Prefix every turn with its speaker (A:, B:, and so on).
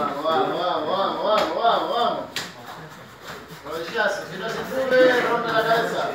A: Vamos, vamos, vamos, vamos, vamos, vamos, vamos. Rodillazo, si no se sube, rompe la cabeza.